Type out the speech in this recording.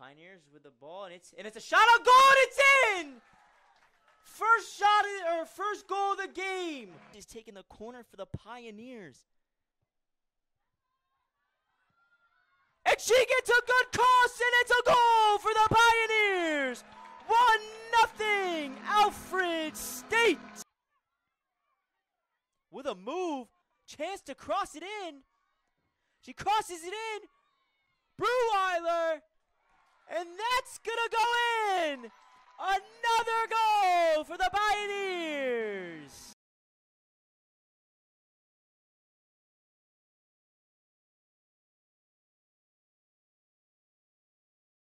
Pioneers with the ball, and it's and it's a shot on goal, it's in. First shot or first goal of the game is taking the corner for the Pioneers. And she gets a good cross, and it's a goal for the Pioneers. One nothing, Alfred State. With a move, chance to cross it in. She crosses it in. Breweiler, and that's gonna go in. Another goal for the Pioneers.